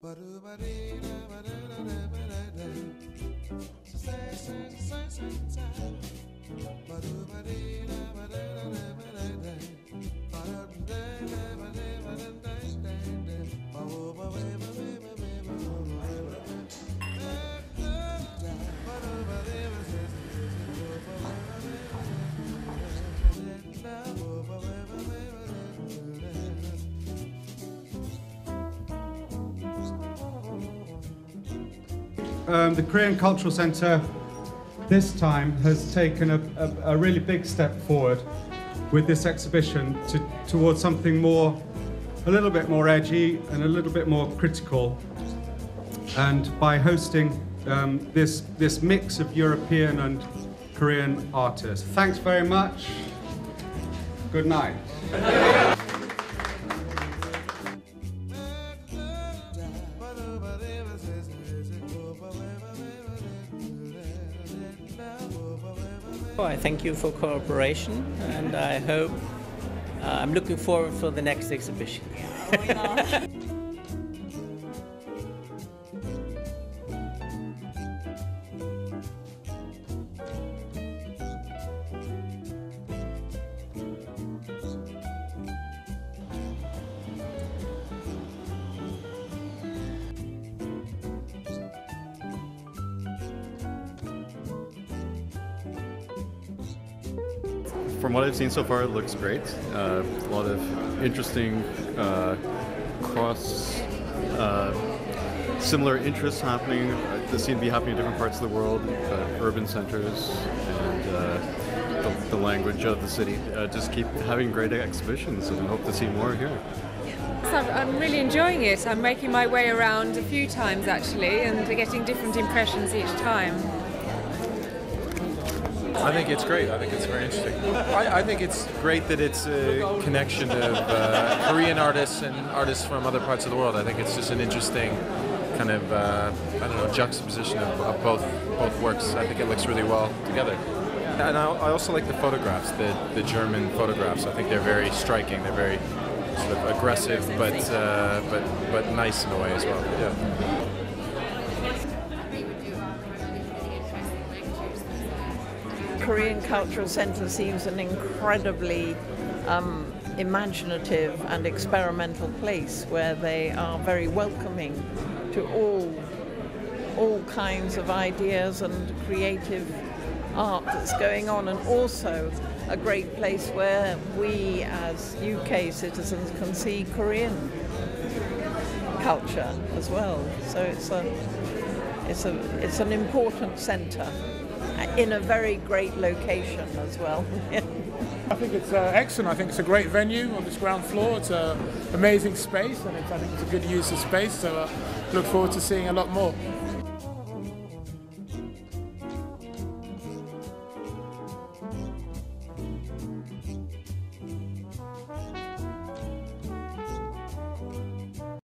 Ba-do-ba-dee-da-ba-da-da-da-ba-da-da. Say, say, say, say, say. Ba-do-ba-dee. Um, the Korean Cultural Centre this time has taken a, a, a really big step forward with this exhibition to, towards something more, a little bit more edgy and a little bit more critical. And by hosting um, this, this mix of European and Korean artists. Thanks very much. Good night. I thank you for cooperation and I hope uh, I'm looking forward for the next exhibition. From what I've seen so far, it looks great. Uh, a lot of interesting uh, cross, uh, similar interests happening. Uh, That seem to be happening in different parts of the world, uh, urban centers, and the, the language of the city. Just keep having great exhibitions, and we hope to see more here. I'm really enjoying it. I'm making my way around a few times actually and getting different impressions each time. I think it's great. I think it's very interesting. I, I think it's great that it's a connection of uh, Korean artists and artists from other parts of the world. I think it's just an interesting kind of uh, I don't know juxtaposition of, of both both works. I think it looks really well together. And I, I also like the photographs, the the German photographs. I think they're very striking. They're very sort of aggressive, but uh, but but nice in a way as well. Yeah. Korean Cultural Centre seems an incredibly um, imaginative and experimental place where they are very welcoming to all all kinds of ideas and creative art that's going on, and also a great place where we as UK citizens can see Korean culture as well. So it's a it's a it's an important centre in a very great location as well. I think it's uh, excellent. I think it's a great venue on this ground floor. It's an amazing space, and it's, I think it's a good use of space. So uh, look forward to seeing a lot more.